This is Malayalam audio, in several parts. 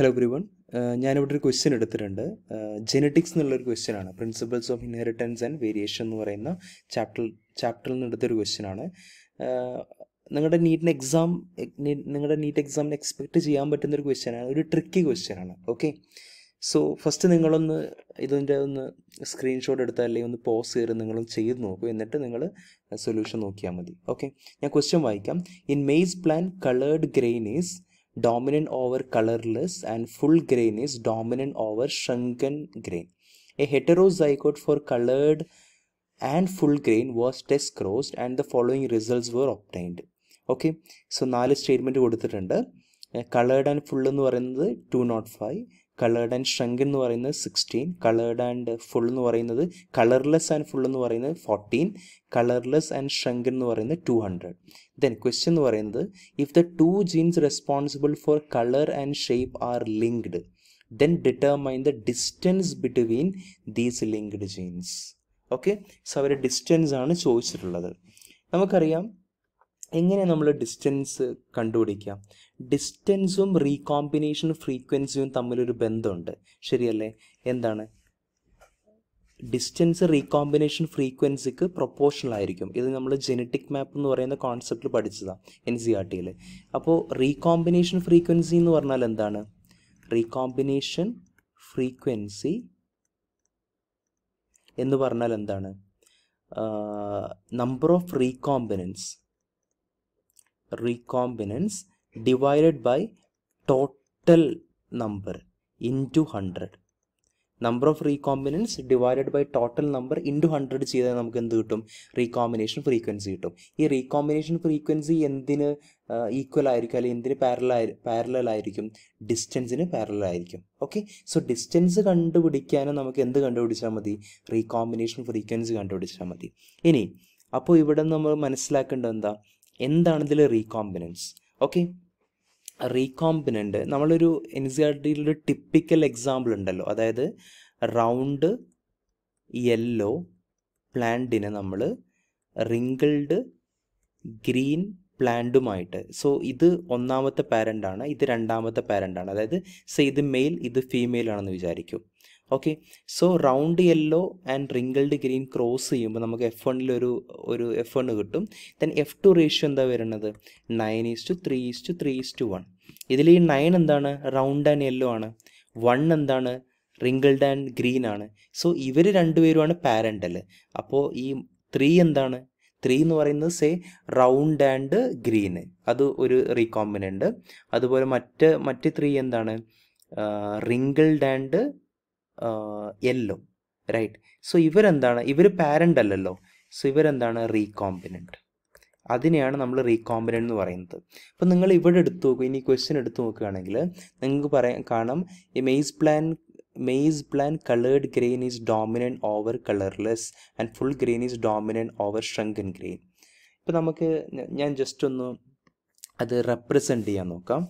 ഹലോ എവ്രി വൺ ഞാനിവിടെ ഒരു ക്വസ്റ്റ്യൻ എടുത്തിട്ടുണ്ട്. ജെനറ്റിക്സ് എന്നുള്ളൊരു ക്വസ്റ്റ്യൻ ആണ്. Principles of inheritance and variation എന്ന് പറയുന്ന ചാപ്റ്റർ ചാപ്റ്ററിൽ നിന്ന് എടുത്തൊരു ക്വസ്റ്റ്യൻ ആണ് നിങ്ങളുടെ നീറ്റിന് എക്സാം നിങ്ങളുടെ നീറ്റ് എക്സാമിന് എക്സ്പെക്റ്റ് ചെയ്യാൻ പറ്റുന്ന ഒരു ക്വസ്റ്റ്യൻ ആണ്. ഒരു ട്രിക്കി ക്വസ്റ്റ്യൻ ആണ്. ഓക്കെ സോ ഫസ്റ്റ് നിങ്ങളൊന്ന് ഇതിന്റെ ഒന്ന് സ്ക്രീൻഷോട്ട് എടുത്താൽ അല്ലെങ്കിൽ ഒന്ന് പോസ് ചെയ്ത് നിങ്ങൾ ചെയ്ത് നോക്കൂ. എന്നിട്ട് നിങ്ങൾ സൊല്യൂഷൻ നോക്കിയാൽ മതി. ഓക്കെ ഞാൻ ക്വസ്റ്റ്യൻ വായിക്കാം. In maize plan coloured grain is dominant over colorless and full grain is dominant over shrunken grain. A heterozygote for colored and full grain was test crossed and the following results were obtained. Okay so നാല് സ്റ്റേറ്റ്മെൻറ്റ് കൊടുത്തിട്ടുണ്ട് കളേർഡ് ആൻഡ് ഫുൾ എന്ന് പറയുന്നത് two not five coloured and shrunk എന്ന് പറയുന്നത് സിക്സ്റ്റീൻ കളേർഡ് ആൻഡ് ഫുൾ എന്ന് പറയുന്നത് കളർലെസ് ആൻഡ് ഫുൾ എന്ന് പറയുന്നത് ഫോർട്ടീൻ കളർലെസ് ആൻഡ് ഷ്രങ്ക് എന്ന് പറയുന്നത് ടു ഹൺഡ്രഡ് ദെൻ ക്വസ്റ്റ്യൻ എന്ന് പറയുന്നത് if the two genes responsible for colour and shape are linked then determine the distance between these linked genes okay so അവരുടെ ഡിസ്റ്റൻസ് ആണ് ചോദിച്ചിട്ടുള്ളത്. നമുക്കറിയാം എങ്ങനെ നമ്മൾ ഡിസ്റ്റൻസ് കണ്ടുപിടിക്കാം? ഡിസ്റ്റൻസും റീകോമ്പിനേഷൻ ഫ്രീക്വൻസിയും തമ്മിലൊരു ബന്ധമുണ്ട്. ശരിയല്ലേ? എന്താണ്? ഡിസ്റ്റൻസ് റീകോമ്പിനേഷൻ ഫ്രീക്വൻസിക്ക് പ്രൊപ്പോർഷണൽ ആയിരിക്കും. ഇത് നമ്മൾ ജെനറ്റിക് മാപ്പ് എന്ന് പറയുന്ന കോൺസെപ്റ്റിൽ പഠിച്ചതാണ് എൻ സി ആർ ടിയിൽ അപ്പോൾ റീകോമ്പിനേഷൻ ഫ്രീക്വൻസി എന്ന് പറഞ്ഞാൽ എന്താണ്? റീകോമ്പിനേഷൻ ഫ്രീക്വൻസി എന്ന് പറഞ്ഞാൽ എന്താണ്? Number of recombinants recombinants divided by total number into 100 number of recombinants divided by total number into hundred ചെയ്താൽ നമുക്ക് എന്ത് കിട്ടും? റീകോമ്പിനേഷൻ ഫ്രീക്വൻസി കിട്ടും. ഈ റീകോമ്പിനേഷൻ ഫ്രീക്വൻസി എന്തിന് ഈക്വൽ ആയിരിക്കും? അല്ലെങ്കിൽ എന്തിന് പാരലായി പാരലൽ ആയിരിക്കും? ഡിസ്റ്റൻസിന് പാരലൽ ആയിരിക്കും. ഓക്കെ സോ ഡിസ്റ്റൻസ് കണ്ടുപിടിക്കാനും നമുക്ക് എന്ത് കണ്ടുപിടിച്ചാൽ മതി? റീകോമ്പിനേഷൻ ഫ്രീക്വൻസി കണ്ടുപിടിച്ചാൽ മതി. ഇനി അപ്പോൾ ഇവിടെ നമ്മൾ മനസ്സിലാക്കേണ്ടത് എന്താ? എന്താണ് ഇതിൽ റീകോമ്പിനൻസ് ഓക്കെ റീകോമ്പിനന്റ് നമ്മളൊരു എൻ സി ആർ ടിയിലൊരു ടിപ്പിക്കൽ എക്സാമ്പിൾ ഉണ്ടല്ലോ. അതായത് റൗണ്ട് യെല്ലോ പ്ലാന്റിനെ നമ്മൾ റിങ്കിൾഡ് ഗ്രീൻ പ്ലാന്റുമായിട്ട് സോ ഇത് ഒന്നാമത്തെ പാരന്റാണ് ഇത് രണ്ടാമത്തെ പാരന്റാണ് അതായത് സേ ഇത് മെയിൽ ഇത് ഫീമെയിൽ ആണെന്ന് വിചാരിക്കും. Okay so round yellow and wrinkled green cross ചെയ്യുമ്പോൾ നമുക്ക് എഫ് വണ്ണിലൊരു ഒരു എഫ് വണ് കിട്ടും. ദെൻ എഫ് ടു റേഷ്യോ എന്താ വരുന്നത്? Nine is to three is to three is to one ഇതിൽ ഈ നയൻ എന്താണ്? റൗണ്ട് ആൻഡ് യെല്ലോ ആണ്. വൺ എന്താണ്? റിങ്കിൾഡ് ആൻഡ് ഗ്രീൻ ആണ്. സോ ഇവർ രണ്ടുപേരുമാണ് പാരന്റൽ അപ്പോൾ ഈ ത്രീ എന്താണ്? ത്രീ എന്ന് പറയുന്നത് സേ റൗണ്ട് ആൻഡ് ഗ്രീന് അത് ഒരു റീകോമ്പിനന്റ് അതുപോലെ മറ്റ് മറ്റ് ത്രീ എന്താണ്? Wrinkled and yellow right so ഇവരെന്താണ്? ഇവർ പാരന്റ് അല്ലല്ലോ. സോ ഇവരെന്താണ്? റീകോമ്പിനന്റ് അതിനെയാണ് നമ്മൾ റീകോമ്പിനന്റ് എന്ന് പറയുന്നത്. അപ്പോൾ നിങ്ങൾ ഇവിടെ എടുത്തു നോക്കുക ഇനി ക്വസ്റ്റ്യൻ എടുത്തു നോക്കുകയാണെങ്കിൽ നിങ്ങൾക്ക് പറയാൻ കാണാം. ഈ maize plan maize plan coloured grain is dominant over colourless and full grain is dominant over shrunken grain ഇപ്പോൾ നമുക്ക് ഞാൻ ജസ്റ്റ് ഒന്ന് അത് റെപ്രസെന്റ് ചെയ്യാൻ നോക്കാം.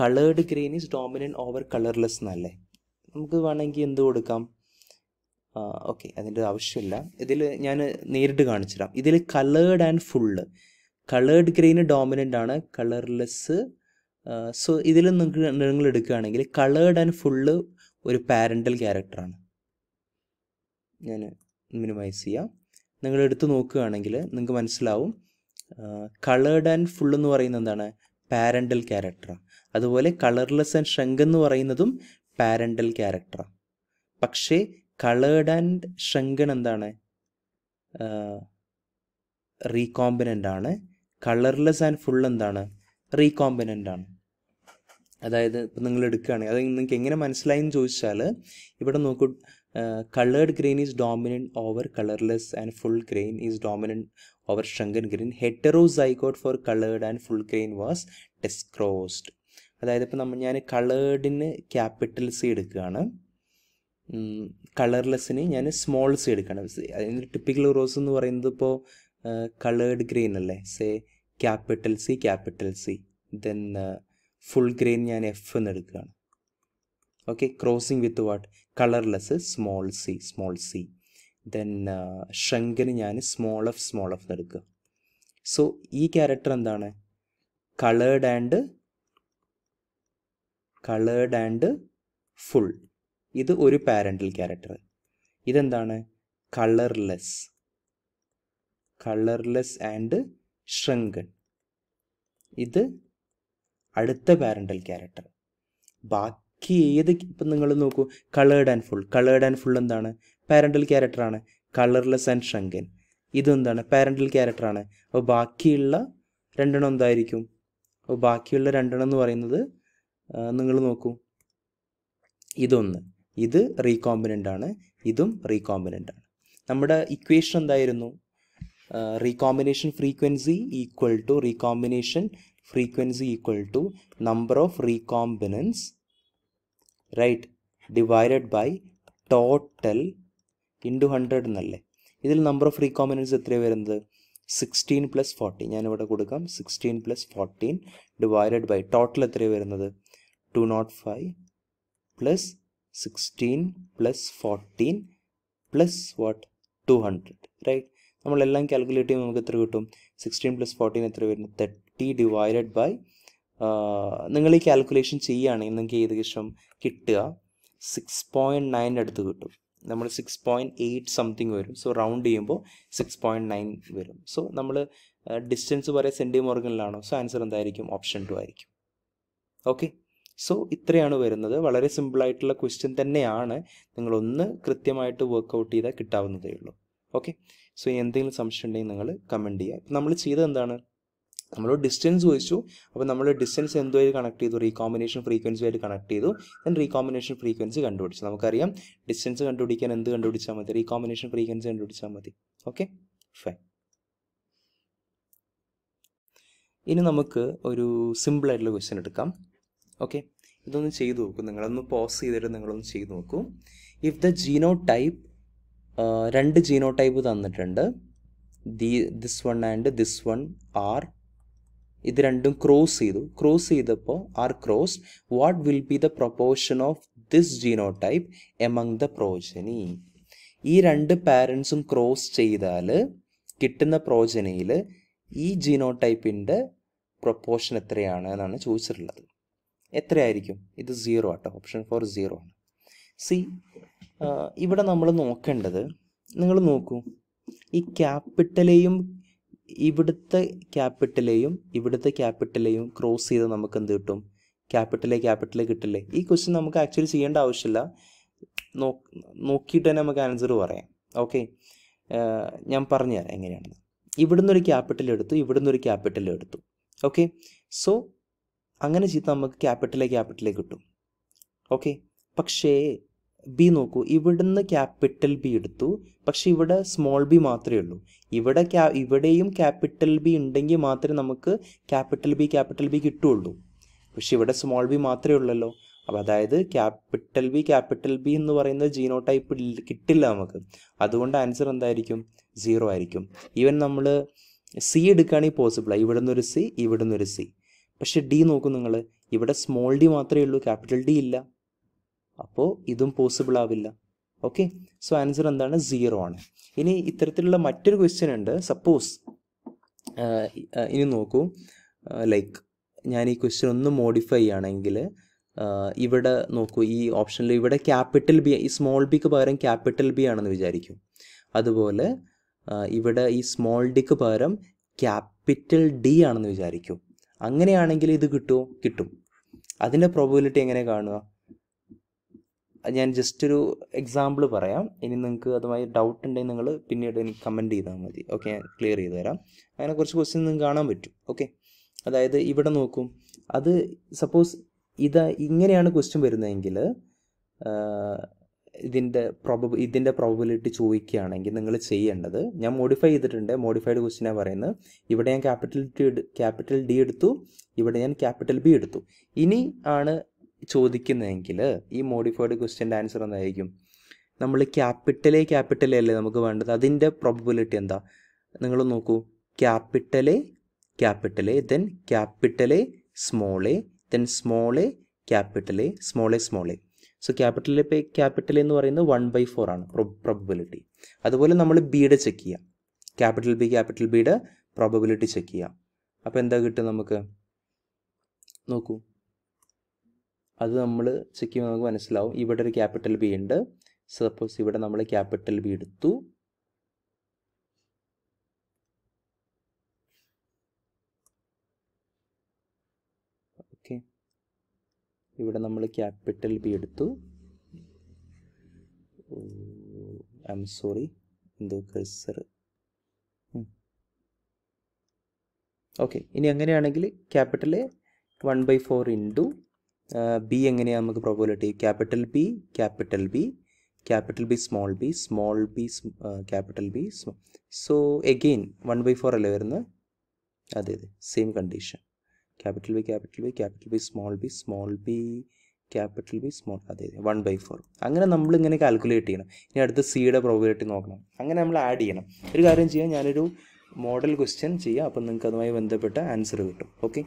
Coloured grain is dominant over colourless എന്നല്ലേ? നമുക്ക് വേണമെങ്കിൽ എന്ത് കൊടുക്കാം? ഓക്കെ അതിന്റെ ആവശ്യമില്ല. ഇതിൽ ഞാൻ നേരിട്ട് കാണിച്ചു തരാം ഇതിൽ കളേർഡ് ആൻഡ് ഫുള്ള് കളേർഡ് ഗ്രെയിന് ഡോമിനന്റ് ആണ്. കളർലെസ് സോ ഇതിൽ നിങ്ങൾക്ക് നിങ്ങൾ എടുക്കുകയാണെങ്കിൽ കളേർഡ് ആൻഡ് ഫുള്ള് ഒരു പാരന്റൽ ക്യാരക്ടറാണ് ഞാൻ മിനിമൈസ് ചെയ്യാം. നിങ്ങൾ എടുത്ത് നോക്കുകയാണെങ്കിൽ നിങ്ങൾക്ക് മനസ്സിലാവും. കളേർഡ് ആൻഡ് ഫുൾ എന്ന് പറയുന്നത് എന്താണ്? പാരന്റൽ ക്യാരക്ടറാണ് അതുപോലെ കളർലെസ് ആൻഡ് ഷ്രങ്ക് എന്ന് പറയുന്നതും പാരന്റൽ ക്യാരക്ടറാണ് പക്ഷേ കളേർഡ് ആൻഡ് ഷ്രങ്കൻ എന്താണ്? റീകോമ്പിനന്റ് ആണ്. കളർലെസ് ആൻഡ് ഫുൾ എന്താണ്? റീകോമ്പിനന്റ് ആണ്. അതായത് ഇപ്പം നിങ്ങൾ എടുക്കുകയാണെങ്കിൽ അത് നിങ്ങൾക്ക് എങ്ങനെ മനസ്സിലായി എന്ന് ചോദിച്ചാൽ ഇവിടെ നോക്കൂ coloured grain is dominant over colourless and full grain is dominant over shrunken grain. Heterozygote for coloured and full grain was testcrossed അതായത് ഇപ്പോൾ നമ്മൾ ഞാൻ കളേർഡിന് ക്യാപിറ്റൽ സി എടുക്കുകയാണ്. കളർലെസ്സിന് ഞാൻ സ്മോൾ സി എടുക്കുകയാണ് അതിന് ടിപ്പിക്കൽ റോസ് എന്ന് പറയുന്നത് ഇപ്പോൾ കളേർഡ് ഗ്രീൻ അല്ലേ? Say capital C capital C then full grain ഞാൻ എഫ് എന്ന് എടുക്കുകയാണ്. Okay crossing with what colourless small C small C then ഷങ്കിന് ഞാൻ സ്മോൾ എഫ് സ്മോൾ എഫ് എന്ന് എടുക്കുക. സോ ഈ ക്യാരക്ടർ എന്താണ്? Coloured and coloured and full ഇത് ഒരു പാരന്റൽ ക്യാരക്ടർ ഇതെന്താണ്? കളർലെസ് കളർലെസ് ആൻഡ് ഷ്രങ്കൺ ഇത് അടുത്ത പാരന്റൽ ക്യാരക്ടർ ബാക്കി ഏത് ഇപ്പം നിങ്ങൾ നോക്കൂ. Coloured and full coloured and full എന്താണ്? പാരന്റൽ ക്യാരക്ടറാണ് കളർലെസ് ആൻഡ് ഷ്രങ്കൻ ഇതെന്താണ്? പാരന്റൽ ക്യാരക്ടറാണ് അപ്പോൾ ബാക്കിയുള്ള രണ്ടെണ്ണം എന്തായിരിക്കും? അപ്പോൾ ബാക്കിയുള്ള രണ്ടെണ്ണം എന്ന് പറയുന്നത് നിങ്ങൾ നോക്കൂ. ഇതൊന്ന്. ഇത് റീകോമ്പിനന്റ് ആണ്. ഇതും റീകോമ്പിനന്റ് ആണ്. നമ്മുടെ ഇക്വേഷൻ എന്തായിരുന്നു? Recombination frequency equal to recombination frequency equal to number of recombinants right divided by total into hundred എന്നല്ലേ? ഇതിൽ നമ്പർ ഓഫ് റീകോമ്പിനൻസ് എത്രയാണ് വരുന്നത്? സിക്സ്റ്റീൻ പ്ലസ് ഫോർട്ടീൻ ഞാനിവിടെ കൊടുക്കാം. Sixteen plus fourteen divided by total എത്രയാണ് വരുന്നത്? Two nought five plus sixteen plus fourteen plus what two hundred right നമ്മളെല്ലാം കാൽക്കുലേറ്റ് ചെയ്യുമ്പോൾ നമുക്ക് എത്ര കിട്ടും? സിക്സ്റ്റീൻ പ്ലസ് ഫോർട്ടീൻ എത്ര വരുന്നു? തേർട്ടി ഡിവൈഡഡ് ബൈ നിങ്ങൾ ഈ കാൽക്കുലേഷൻ ചെയ്യുകയാണെങ്കിൽ നിങ്ങൾക്ക് ഏകദേശം കിട്ടുക. സിക്സ് പോയിന്റ് നയന്റെ അടുത്ത് കിട്ടും. നമ്മൾ സിക്സ് പോയിന്റ് എയ്റ്റ് സംതിങ് വരും. സോ റൗണ്ട് ചെയ്യുമ്പോൾ സിക്സ് പോയിന്റ് നയൻ വരും. സോ നമ്മൾ ഡിസ്റ്റൻസ് പറയുക സെന്റി മോർഗനിലാണോ സോ ആൻസർ എന്തായിരിക്കും? ഓപ്ഷൻ ടു ആയിരിക്കും. ഓക്കെ സോ ഇത്രയാണ് വരുന്നത്. വളരെ സിമ്പിളായിട്ടുള്ള ക്വസ്റ്റ്യൻ തന്നെയാണ് നിങ്ങളൊന്ന് കൃത്യമായിട്ട് വർക്കൗട്ട് ചെയ്താൽ കിട്ടാവുന്നതേ ഉള്ളൂ. ഓക്കെ സോ എന്തെങ്കിലും സംശയം ഉണ്ടെങ്കിൽ നിങ്ങൾ കമന്റ് ചെയ്യുക. നമ്മൾ ചെയ്തത് എന്താണ്? നമ്മൾ ഡിസ്റ്റൻസ് ചോദിച്ചു അപ്പോൾ നമ്മൾ ഡിസ്റ്റൻസ് എന്തുമായി കണക്ട് ചെയ്തു? റീകോമ്പിനേഷൻ ഫ്രീക്വൻസിയായിട്ട് കണക്ട് ചെയ്തു. ദെൻ റീകോമ്പിനേഷൻ ഫ്രീക്വൻസി കണ്ടുപിടിച്ചു. നമുക്കറിയാം ഡിസ്റ്റൻസ് കണ്ടുപിടിക്കാൻ എന്ത് കണ്ടുപിടിച്ചാൽ മതി? റീകോമ്പിനേഷൻ ഫ്രീക്വൻസി കണ്ടുപിടിച്ചാൽ മതി. ഓക്കെ ഫൈൻ ഇനി നമുക്ക് ഒരു സിമ്പിൾ ആയിട്ടുള്ള ക്വസ്റ്റ്യൻ എടുക്കാം. ഓക്കെ? ഇതൊന്ന് ചെയ്തു നോക്കൂ. നിങ്ങളൊന്ന് പോസ് ചെയ്തിട്ട് നിങ്ങളൊന്ന് ചെയ്തു നോക്കൂ. ഇഫ് ദ ജീനോ ടൈപ്പ് രണ്ട് ജീനോ ടൈപ്പ് തന്നിട്ടുണ്ട്. The this one and this one are ഇത് രണ്ടും ക്രോസ് ചെയ്തു. ക്രോസ് ചെയ്തപ്പോൾ are cross what will be the proportion of this genotype among the progeny ഈ രണ്ട് പാരൻസും ക്രോസ് ചെയ്താൽ കിട്ടുന്ന പ്രോജനയിൽ ഈ ജീനോ ടൈപ്പിന്റെ പ്രൊപ്പോർഷൻ എത്രയാണ് എന്നാണ് ചോദിച്ചിട്ടുള്ളത്. എത്രയായിരിക്കും? ഇത് സീറോ ആട്ടോ. ഓപ്ഷൻ ഫോർ സീറോ ആണ്. സി ഇവിടെ നമ്മൾ നോക്കേണ്ടത് നിങ്ങൾ നോക്കൂ. ഈ ക്യാപിറ്റലെയും ഇവിടുത്തെ ക്യാപിറ്റലെയും ഇവിടുത്തെ ക്യാപിറ്റലെയും ക്രോസ് ചെയ്ത് നമുക്ക് എന്ത് കിട്ടും? ക്യാപിറ്റലെ ക്യാപിറ്റലെ കിട്ടില്ലേ? ഈ ക്വസ്റ്റ്യൻ നമുക്ക് ആക്ച്വലി ചെയ്യേണ്ട ആവശ്യമില്ല. നോക്കിയിട്ട് തന്നെ നമുക്ക് ആൻസർ പറയാം. ഓക്കെ ഞാൻ പറഞ്ഞുതരാം എങ്ങനെയാണെന്ന്. ഇവിടുന്ന് ഒരു ക്യാപിറ്റൽ എടുത്തു ഇവിടുന്ന് ഒരു ക്യാപിറ്റൽ എടുത്തു. ഓക്കെ സോ അങ്ങനെ ചെയ്ത് നമുക്ക് ക്യാപിറ്റലെ ക്യാപിറ്റലെ കിട്ടും. ഓക്കെ പക്ഷേ ബി നോക്കൂ. ഇവിടുന്ന് ക്യാപിറ്റൽ ബി എടുത്തു. പക്ഷെ ഇവിടെ സ്മോൾ ബി മാത്രമേ ഉള്ളൂ. ഇവിടെ ക്യാ ഇവിടെയും ക്യാപിറ്റൽ ബി ഉണ്ടെങ്കിൽ മാത്രമേ നമുക്ക് ക്യാപിറ്റൽ ബി ക്യാപിറ്റൽ ബി കിട്ടുള്ളൂ പക്ഷെ ഇവിടെ സ്മോൾ ബി മാത്രമേ ഉള്ളല്ലോ. അപ്പോൾ അതായത് ക്യാപിറ്റൽ ബി ക്യാപിറ്റൽ ബി എന്ന് പറയുന്ന ജീനോ ടൈപ്പ് കിട്ടില്ല നമുക്ക്. അതുകൊണ്ട് ആൻസർ എന്തായിരിക്കും? സീറോ ആയിരിക്കും. ഈവൻ നമ്മൾ സി എടുക്കുകയാണെങ്കിൽ പോസിബിളാണ് ഇവിടെ നിന്നൊരു സി ഇവിടെ നിന്നൊരു സി പക്ഷെ ഡി നോക്കൂ നിങ്ങൾ ഇവിടെ സ്മോൾ ഡി മാത്രമേ ഉള്ളൂ ക്യാപിറ്റൽ ഡി ഇല്ല. അപ്പോൾ ഇതും പോസിബിൾ ആവില്ല. ഓക്കെ സോ ആൻസർ എന്താണ്? സീറോ ആണ്. ഇനി ഇത്തരത്തിലുള്ള മറ്റൊരു ക്വസ്റ്റ്യൻ ഉണ്ട്. സപ്പോസ് ഇനി നോക്കൂ. ലൈക്ക് ഞാൻ ഈ ക്വസ്റ്റ്യൻ ഒന്ന് മോഡിഫൈ ആണെങ്കിൽ ഇവിടെ നോക്കൂ. ഈ ഓപ്ഷനിൽ ഇവിടെ ക്യാപിറ്റൽ ബി ഈ സ്മോൾ ബിക്ക് പകരം ക്യാപിറ്റൽ ബി ആണെന്ന് വിചാരിക്കും. അതുപോലെ ഇവിടെ ഈ സ്മോൾ ഡിക്ക് പകരം ക്യാപിറ്റൽ ഡി ആണെന്ന് വിചാരിക്കും. അങ്ങനെയാണെങ്കിൽ ഇത് കിട്ടുമോ കിട്ടും. അതിന്റെ പ്രോബിലിറ്റി എങ്ങനെ കാണുക? ഞാൻ ജസ്റ്റ് ഒരു എക്സാമ്പിൾ പറയാം. ഇനി നിങ്ങൾക്ക് അതുമായി ഡൗട്ട് ഉണ്ടെങ്കിൽ നിങ്ങൾ പിന്നീട് എനിക്ക് കമന്റ് ചെയ്താൽ മതി. ഓക്കെ ഞാൻ ക്ലിയർ ചെയ്ത് തരാം. അങ്ങനെ കുറച്ച് ക്വസ്റ്റ്യൻ നിങ്ങൾക്ക് കാണാൻ പറ്റും. ഓക്കെ അതായത് ഇവിടെ നോക്കും. അത് സപ്പോസ് ഇത് ഇങ്ങനെയാണ് ക്വസ്റ്റ്യൻ വരുന്നതെങ്കിൽ ഇതിന്റെ പ്രോബ ഇതിന്റെ പ്രോബിലിറ്റി ചോദിക്കുകയാണെങ്കിൽ നിങ്ങൾ ചെയ്യേണ്ടത് ഞാൻ മോഡിഫൈ ചെയ്തിട്ടുണ്ട് മോഡിഫൈഡ് ക്വസ്റ്റിനാണ് പറയുന്നത്. ഇവിടെ ഞാൻ ക്യാപിറ്റൽ ടി ക്യാപിറ്റൽ ഡി എടുത്തു ഇവിടെ ഞാൻ ക്യാപിറ്റൽ ബി എടുത്തു. ഇനി ആണ് ചോദിക്കുന്നതെങ്കിൽ ഈ മോഡിഫൈഡ് ക്വസ്റ്റ്യന്റെ ആൻസർ എന്തായിരിക്കും? നമ്മൾ ക്യാപിറ്റലെ ക്യാപിറ്റലേ അല്ലേ നമുക്ക് വേണ്ടത്? അതിന്റെ പ്രോബിലിറ്റി എന്താ? നിങ്ങൾ നോക്കൂ. Capital A capital A then capital A small A then small A capital A small A small A so capital pay capital എന്ന് പറയുന്നത് വൺ ബൈ ഫോർ ആണ്. പ്രോബിലിറ്റി അതുപോലെ നമ്മൾ ബിയുടെ ചെക്ക് ചെയ്യാം. ക്യാപിറ്റൽ ബി ക്യാപിറ്റൽ ബിയുടെ പ്രോബിലിറ്റി ചെക്ക് ചെയ്യാം. അപ്പോൾ എന്താ കിട്ടും നമുക്ക്? നോക്കൂ. അത് നമ്മൾ ചെക്ക് ചെയ്യുമ്പോൾ നമുക്ക് മനസ്സിലാവും. ഇവിടെ ഒരു ക്യാപിറ്റൽ ബി ഉണ്ട്. സപ്പോസ് ഇവിടെ നമ്മൾ ക്യാപിറ്റൽ ബി എടുത്തു ഓക്കെ ഇവിടെ നമ്മൾ ക്യാപിറ്റൽ ബി എടുത്തു. ഐ എം സോറി എന്തോ കഴ്സർ ഓക്കെ ഇനി അങ്ങനെയാണെങ്കിൽ capital one by four into B എങ്ങനെയാണ് നമുക്ക് probability capital B capital B capital B small B small B capital B so again one by four അല്ലേ വരുന്നത്? അതെ അതെ same condition capital B capital B capital B small B small B capital B small അതെ വൺ ബൈ ഫോർ. അങ്ങനെ നമ്മൾ ഇങ്ങനെ കാൽക്കുലേറ്റ് ചെയ്യണം. ഇനി അടുത്ത് സിയുടെ പ്രോബിലിറ്റി നോക്കണം. അങ്ങനെ നമ്മൾ ആഡ് ചെയ്യണം. ഒരു കാര്യം ചെയ്യാം ഞാനൊരു മോഡൽ ക്വസ്റ്റ്യൻ ചെയ്യാം. അപ്പം നിങ്ങൾക്ക് അതുമായി ബന്ധപ്പെട്ട ആൻസർ കിട്ടും. ഓക്കെ